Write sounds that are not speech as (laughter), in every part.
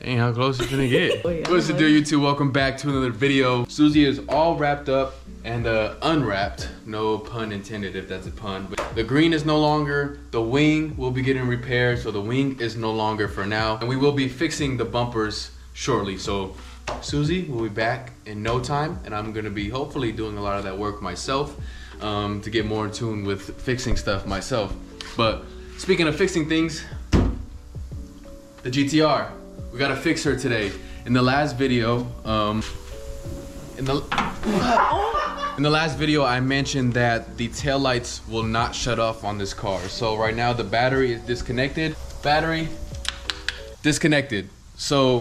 Dang, how close you gonna get? (laughs) Oh. What's the deal, YouTube? Welcome back to another video. Susie is all wrapped up and uh, unwrapped. No pun intended, if that's a pun. But the green is no longer. The wing will be getting repaired, so the wing is no longer for now. And we will be fixing the bumpers shortly. So Susie will be back in no time, and I'm gonna be hopefully doing a lot of that work myself um, to get more in tune with fixing stuff myself. But speaking of fixing things, the GTR. We gotta fix her today. In the last video, um, in the (laughs) in the last video, I mentioned that the tail lights will not shut off on this car. So right now the battery is disconnected. Battery disconnected. So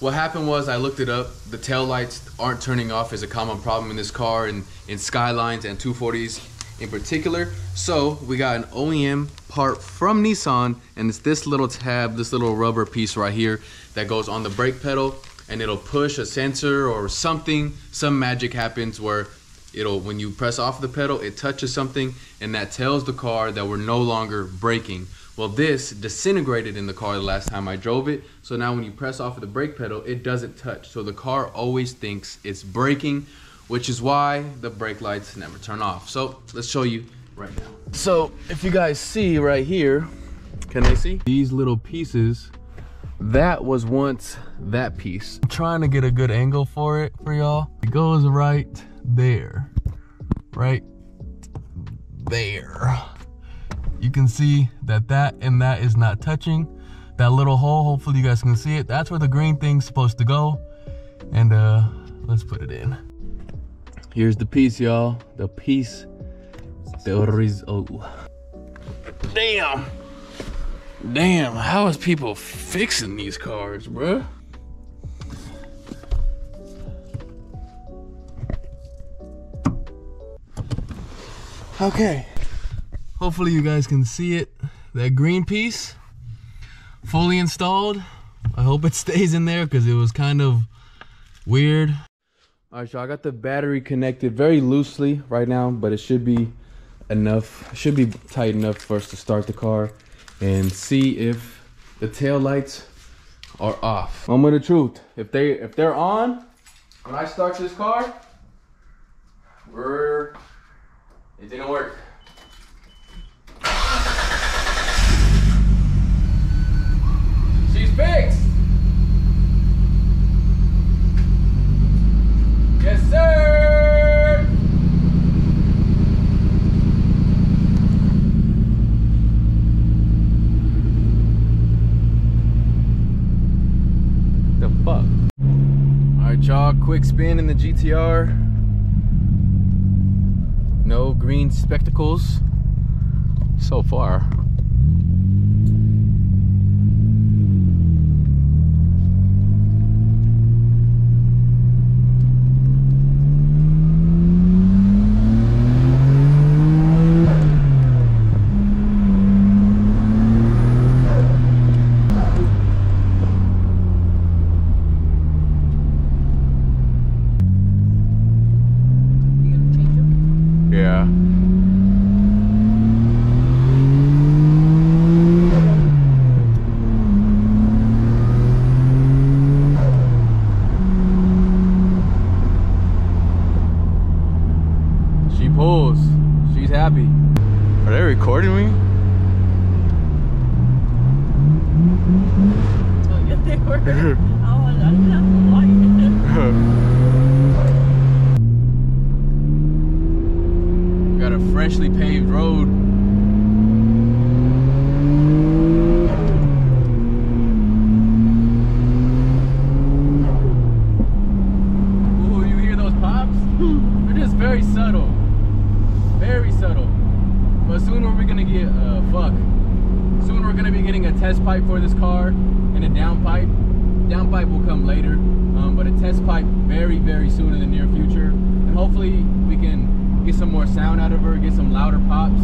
what happened was I looked it up. The tail lights aren't turning off is a common problem in this car and in Skylines and 240s in particular. So we got an OEM part from Nissan and it's this little tab, this little rubber piece right here that goes on the brake pedal and it'll push a sensor or something. Some magic happens where it'll, when you press off the pedal, it touches something and that tells the car that we're no longer braking. Well, this disintegrated in the car the last time I drove it. So now when you press off of the brake pedal, it doesn't touch. So the car always thinks it's braking, which is why the brake lights never turn off. So let's show you right now. So if you guys see right here, can they see? These little pieces, that was once that piece. I'm trying to get a good angle for it for y'all. It goes right there, right there. You can see that that and that is not touching. That little hole, hopefully you guys can see it. That's where the green thing's supposed to go. And uh, let's put it in. Here's the piece, y'all. The piece there is oh. Damn. Damn how is people fixing these cars bruh? Okay. Hopefully you guys can see it. That green piece fully installed. I hope it (laughs) stays in there because it was kind of weird. All right, so I got the battery connected very loosely right now, but it should be enough, should be tight enough for us to start the car and see if the tail lights are off. Moment of truth. If they if they're on, when I start this car, we're it didn't work. She's fixed. Yes, sir. The fuck? All right, y'all. Quick spin in the GTR. No green spectacles so far. Yeah. She pulls. She's happy. Are they recording me? Oh, yeah, they were. oh, I didn't have to light. Got a freshly paved road. Ooh, you hear those pops? They're just very subtle. Very subtle. But soon we're gonna get, uh, fuck. Soon we're gonna be getting a test pipe for this car and a down pipe. Down pipe will come later, um, but a test pipe very, very soon in the near future. And hopefully we can get some more sound out of her, get some louder pops.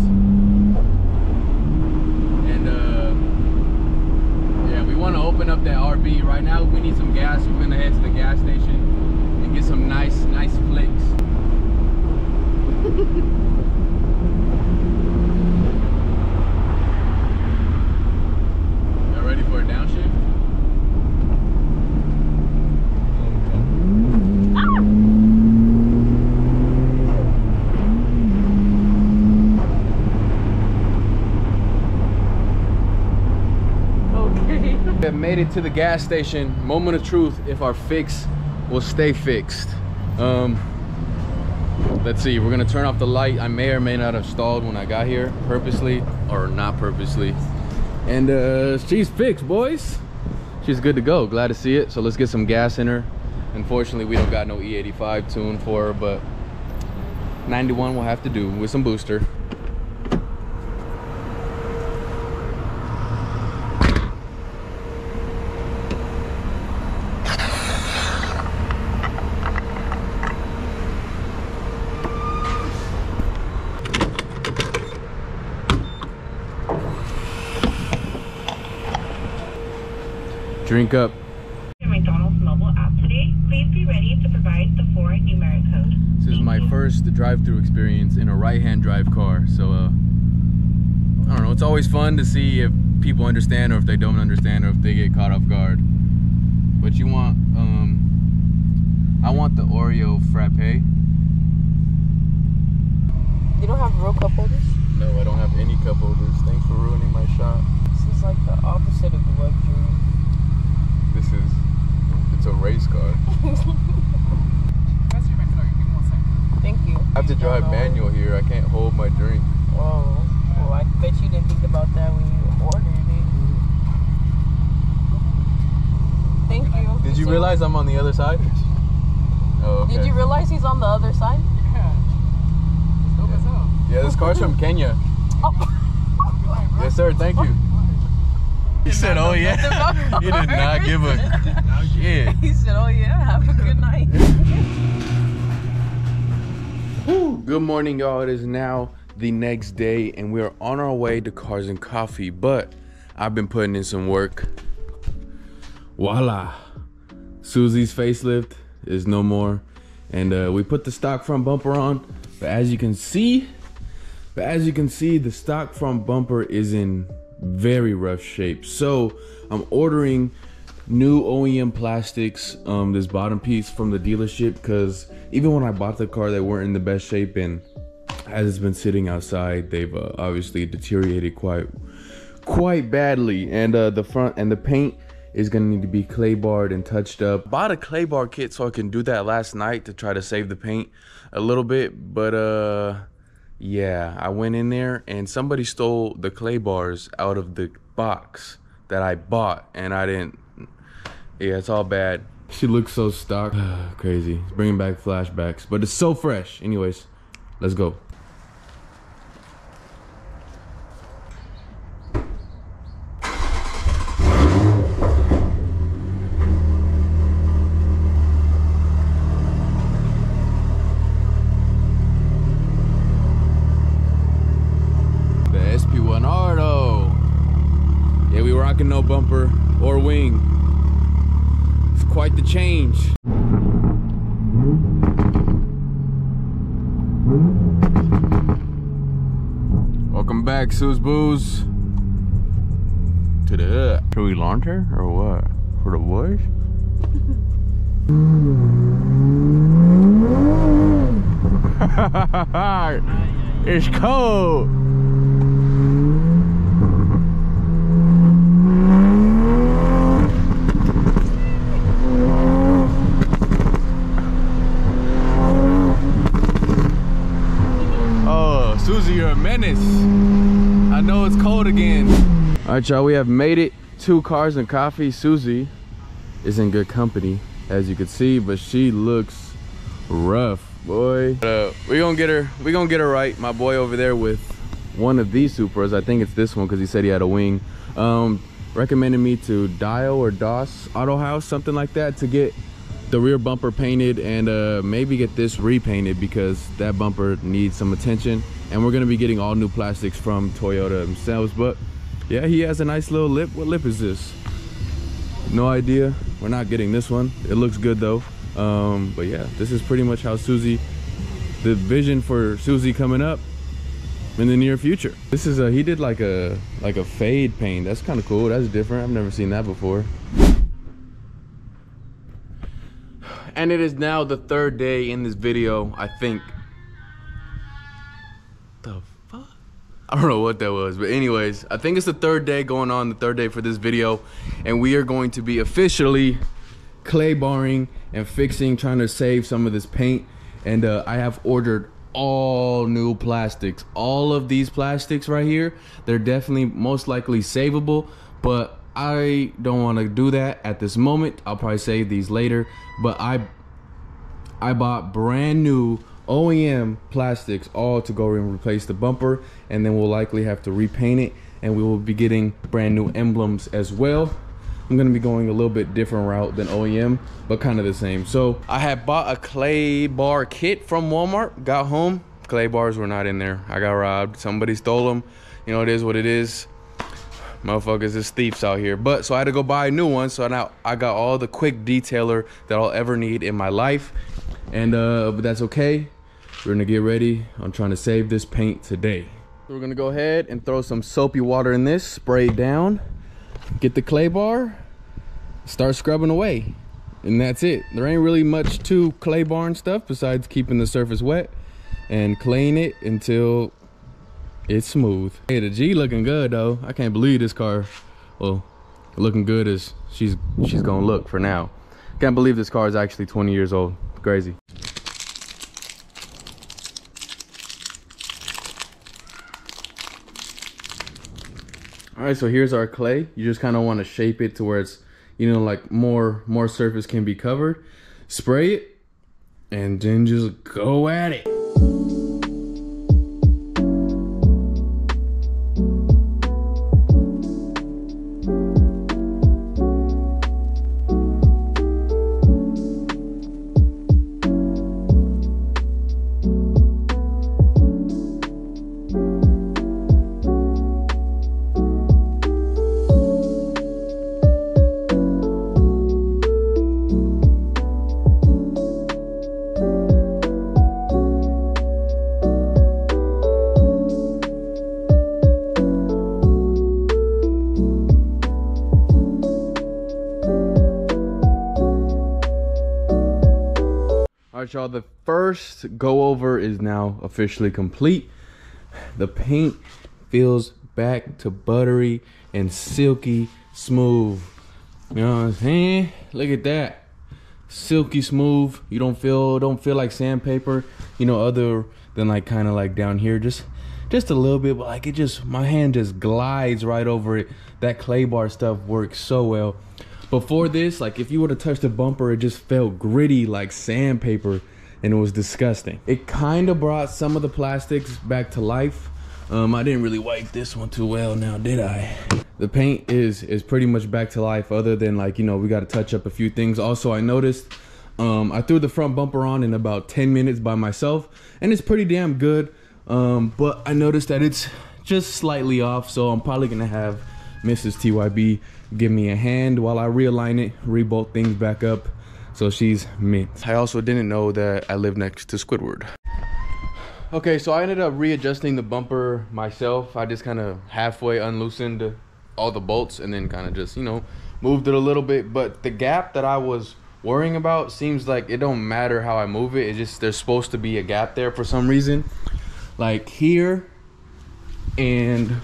And uh, yeah, we want to open up that RB. Right now we need some gas. We're gonna head to the gas station and get some nice, nice flicks. Y'all ready for a downshift? We have made it to the gas station. Moment of truth if our fix will stay fixed. Um, let's see, we're gonna turn off the light. I may or may not have stalled when I got here purposely or not purposely. And uh, she's fixed, boys. She's good to go. Glad to see it. So let's get some gas in her. Unfortunately, we don't got no E85 tune for her, but 91 will have to do with some booster. Drink up. McDonald's mobile app today. Please be ready to provide the four numeric code. This is Thank my you. first drive-through experience in a right-hand drive car. So, uh, I don't know. It's always fun to see if people understand or if they don't understand or if they get caught off guard. But you want, um, I want the Oreo frappe. You don't have real cup holders? No, I don't have any cup holders. Thanks for ruining my shot. This is like the opposite of luxury. This is, it's a race car. Thank you. I have to drive Oh, no. manual here. I can't hold my drink. Whoa. Well, I bet you didn't think about that when you ordered it. Thank you. Did you too. realize I'm on the other side? Oh, okay. Did you realize he's on the other side? Yeah, Yeah, this car's from (laughs) Kenya. Oh. Yes, sir. Thank you. He said, "Oh yeah." (laughs) he did not give a shit. He said, "Oh yeah, have a good night." (laughs) Good morning, y'all. It is now the next day, and we are on our way to Cars and Coffee. But I've been putting in some work. Voila! Susie's facelift is no more, and uh, we put the stock front bumper on. But as you can see, but as you can see, the stock front bumper is in very rough shape. So I'm ordering new OEM plastics, um, this bottom piece from the dealership because even when I bought the car, they weren't in the best shape. And as it's been sitting outside, they've uh, obviously deteriorated quite quite badly. And uh, the front and the paint is gonna need to be clay barred and touched up. Bought a clay bar kit so I can do that last night to try to save the paint a little bit, but uh yeah, I went in there and somebody stole the clay bars out of the box that I bought and I didn't yeah, it's all bad. She looks so stock. (sighs) Crazy. It's bringing back flashbacks, but it's so fresh. Anyways, let's go. No bumper or wing. It's quite the change. Welcome back, Sue's Booze. To the Should we launch her or what? For the boys? (laughs) (laughs) it's cold. Oh, Susie, you're a menace. I know it's cold again. All right, y'all, we have made it. To cars and coffee. Susie is in good company, as you can see, but she looks rough, boy. Uh, we gonna get her. We gonna get her right. My boy over there with one of these Supras. I think it's this one because he said he had a wing. Um, recommended me to Dial or DOS Auto House, something like that, to get the rear bumper painted and uh, maybe get this repainted because that bumper needs some attention. And we're gonna be getting all new plastics from Toyota themselves. But yeah, he has a nice little lip. What lip is this? No idea. We're not getting this one. It looks good though. Um, but yeah, this is pretty much how Susie, the vision for Susie coming up in the near future. This is a, he did like a, like a fade paint. That's kind of cool. That's different. I've never seen that before. And it is now the third day in this video, I think. I don't know what that was, but anyways, I think it's the third day going on, the third day for this video, and we are going to be officially clay barring and fixing, trying to save some of this paint. And uh, I have ordered all new plastics. All of these plastics right here, they're definitely most likely savable, but I don't want to do that at this moment. I'll probably save these later, but I I bought brand new OEM plastics all to go and replace the bumper and then we'll likely have to repaint it and we will be getting brand new emblems as well. I'm gonna be going a little bit different route than OEM, but kind of the same. So I had bought a clay bar kit from Walmart, got home, clay bars were not in there. I got robbed, somebody stole them. You know, it is what it is. Motherfuckers is thieves out here. But so I had to go buy a new one. So now I got all the quick detailer that I'll ever need in my life. And uh, but that's okay. We're gonna get ready. I'm trying to save this paint today. So we're gonna go ahead and throw some soapy water in this, spray it down, get the clay bar, start scrubbing away. And that's it. There ain't really much to clay bar and stuff besides keeping the surface wet and clean it until it's smooth. Hey, the G looking good though. I can't believe this car, well, looking good as she's she's gonna look for now. Can't believe this car is actually 20 years old. Crazy. All right, so here's our clay. You just kind of want to shape it to where it's, you know, like more more surface can be covered. Spray it, and then just go at it. The first go over is now officially complete. The paint feels back to buttery and silky smooth. You know what I'm saying? Look at that. Silky smooth. You don't feel don't feel like sandpaper, you know, other than like kind of like down here. Just just a little bit, but like it just my hand just glides right over it. That clay bar stuff works so well. Before this, like if you would have touched the bumper, it just felt gritty like sandpaper and it was disgusting. It kind of brought some of the plastics back to life. Um, I didn't really wipe this one too well now, did I? The paint is is pretty much back to life other than like, you know, we got to touch up a few things. Also, I noticed um, I threw the front bumper on in about 10 minutes by myself and it's pretty damn good. Um, but I noticed that it's just slightly off, so I'm probably gonna have Mrs. TYB give me a hand while I realign it, rebolt things back up. So she's mint. I also didn't know that I live next to Squidward. Okay, so I ended up readjusting the bumper myself. I just kind of halfway unloosened all the bolts and then kind of just, you know, moved it a little bit. But the gap that I was worrying about seems like it don't matter how I move it. It just, there's supposed to be a gap there for some reason. Like here and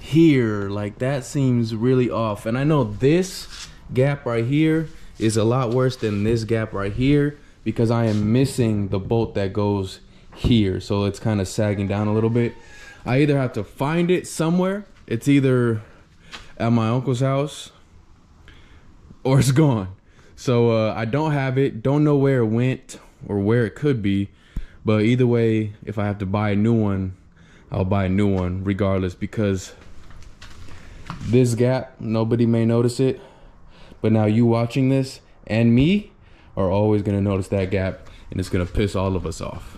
here like that seems really off and i know this gap right here is a lot worse than this gap right here because i am missing the bolt that goes here. So it's kind of sagging down a little bit. I either have to find it somewhere. It's either at my uncle's house or it's (laughs) gone. So uh, i don't have it. Don't know where it went or where it could be. But either way if i have to buy a new one i'll buy a new one regardless because this gap nobody may notice it but now you watching this and me are always going to notice that gap and it's going to piss all of us off